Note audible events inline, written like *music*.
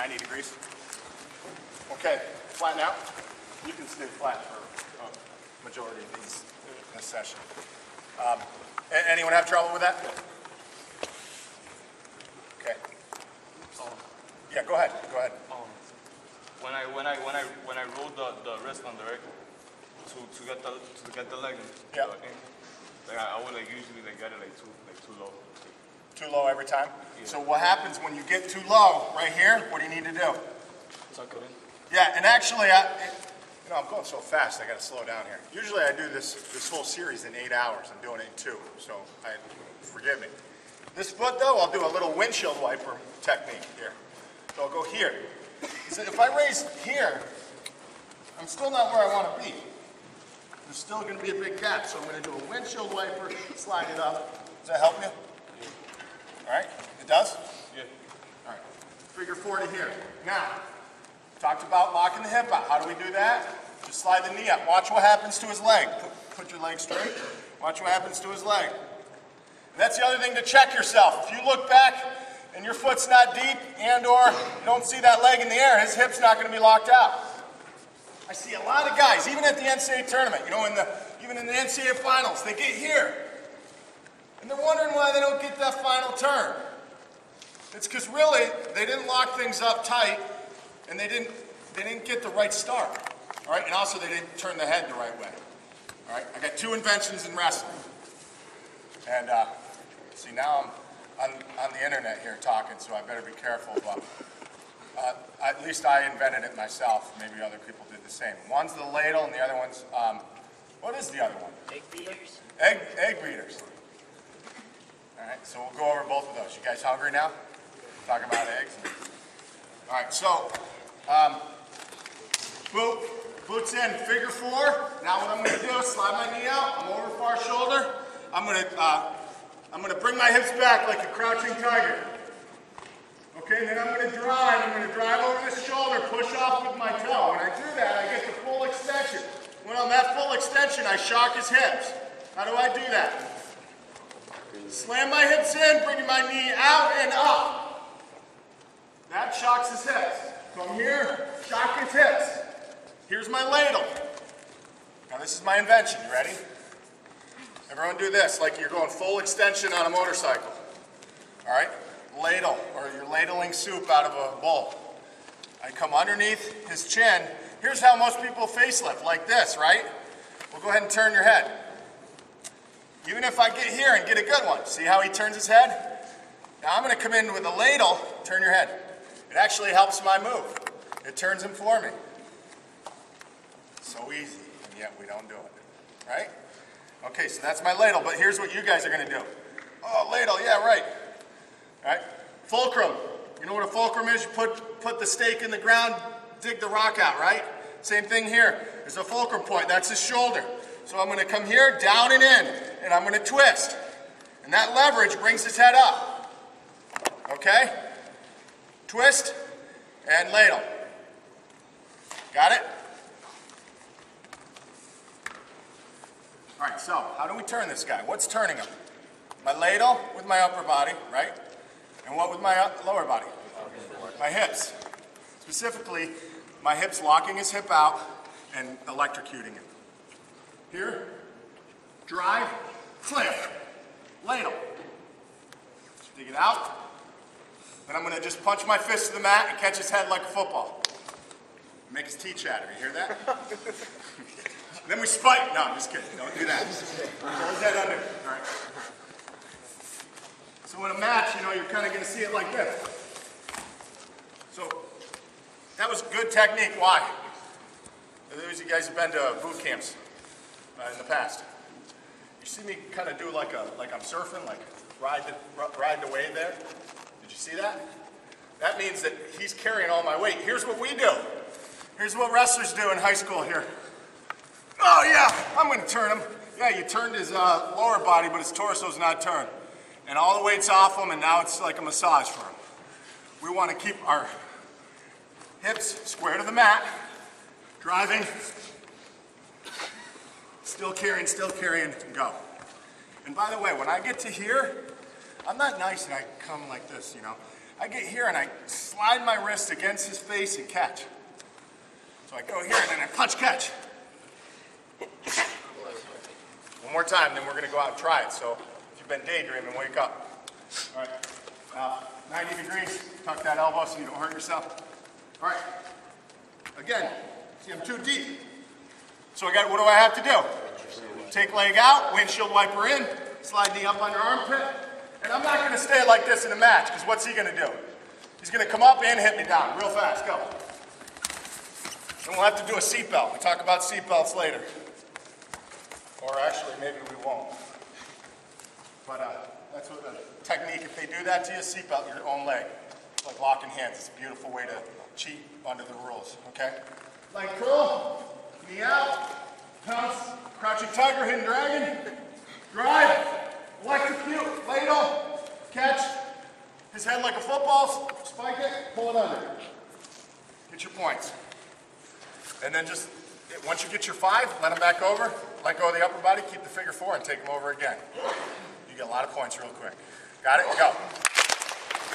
90 degrees. Okay, flatten out. You can stay flat for a majority of these, this session. Um, anyone have trouble with that? Okay. Yeah, go ahead, go ahead. Um, when I when I when I when I roll the, the wrist under it to, to get the to get the leg in, Yeah. like I, I would like usually like get it like too like too low. Too low every time? So what happens when you get too low, right here, what do you need to do? Tuck it in. Yeah, and actually, I, it- you know, I'm going so fast, I gotta slow down here. Usually I do this, this whole series in eight hours, I'm doing it in two, so I, forgive me. This foot though, I'll do a little windshield wiper technique here. So I'll go here. So if I raise here, I'm still not where I wanna be. There's still gonna be a big gap, so I'm gonna do a windshield wiper, slide it up. Does that help you? All right, it does? Yeah. All right, figure four to here. Now, talked about locking the hip out. How do we do that? Just slide the knee up. Watch what happens to his leg. Put, put your leg straight. Watch what happens to his leg. And that's the other thing to check yourself. If you look back and your foot's not deep and or you don't see that leg in the air, his hip's not going to be locked out. I see a lot of guys, even at the NCAA tournament, you know, in the even in the NCAA finals, they get here. And they're wondering why they don't get that final turn. It's because really they didn't lock things up tight, and they didn't they didn't get the right start. All right, and also they didn't turn the head the right way. All right, I got two inventions in wrestling, and uh, see now I'm on, on the internet here talking, so I better be careful. But uh, at least I invented it myself. Maybe other people did the same. One's the ladle, and the other one's um, what is the other one? Egg beaters? Egg egg beaters. All right, so we'll go over both of those. You guys hungry now? Talking about eggs. All right, so um, boot, boots in, figure four. Now what I'm going to do is slide my knee out. I'm over far shoulder. I'm going to uh, I'm to bring my hips back like a crouching tiger. Okay, then I'm going to drive. I'm going to drive over this shoulder, push off with my toe. When I do that, I get the full extension. When I'm at full extension, I shock his hips. How do I do that? Slam my hips in, bringing my knee out and up. That shocks his hips. Come here, shock his hips. Here's my ladle. Now this is my invention. You ready? Everyone do this like you're going full extension on a motorcycle. All right? Ladle, or you're ladling soup out of a bowl. I come underneath his chin. Here's how most people facelift, like this, right? We'll go ahead and turn your head. Even if I get here and get a good one, see how he turns his head? Now I'm going to come in with a ladle, turn your head. It actually helps my move. It turns him for me. So easy, and yet we don't do it, right? Okay, so that's my ladle, but here's what you guys are to do. Oh, ladle, yeah, right. All right, fulcrum. You know what a fulcrum is? You put, put the stake in the ground, dig the rock out, right? Same thing here. There's a fulcrum point. That's his shoulder. So I'm to come here, down and in, and I'm to twist. And that leverage brings his head up. Okay? Twist and ladle. Got it? All right, so how do we turn this guy? What's turning him? My ladle with my upper body, right? And what with my uh, lower body? My hips. Specifically, my hips locking his hip out and electrocuting him. Here, drive, flip, ladle. Dig it out. Then I'm gonna just punch my fist to the mat and catch his head like a football. Make his teeth chatter, you hear that? *laughs* then we spike. No, I'm just kidding. Don't do that. Hold head under. All right. So in a match, you know, you're kind of gonna see it like this. So that was good technique. Why? Those of you guys have been to boot camps uh, in the past. You see me kind of do like a like I'm surfing, like ride the ride the wave there. See that? That means that he's carrying all my weight. Here's what we do. Here's what wrestlers do in high school here. Oh yeah, I'm to turn him. Yeah, you turned his uh, lower body, but his torso's not turned, and all the weight's off him, and now it's like a massage for him. We want to keep our hips square to the mat, driving, still carrying, still carrying, go. And by the way, when I get to here, I'm not nice and I come like this, you know. I get here and I slide my wrist against his face and catch. So I go here and then I punch catch. One more time, then we're gonna go out and try it. So if you've been daydreaming, wake up. All right, now 90 degrees, tuck that elbow so you don't hurt yourself. All right, again, see I'm too deep. So I got, what do I have to do? Take leg out, windshield wiper in, slide knee up under armpit. And I'm not gonna stay like this in a match, because what's he gonna do? He's gonna come up and hit me down real fast, go. And we'll have to do a seatbelt. We'll talk about seatbelts later. Or actually, maybe we won't. But uh, that's what the technique, if they do that to you, seatbelt your own leg. It's like locking hands. It's a beautiful way to cheat under the rules, okay? Leg curl, knee out, pounce, crouching tiger, hidden dragon, drive, electrocute, ladle, catch, his head like a football, spike it, pull it under. Get your points. And then just, once you get your five, let them back over, let go of the upper body, keep the figure four, and take them over again. You get a lot of points real quick. Got it? Go.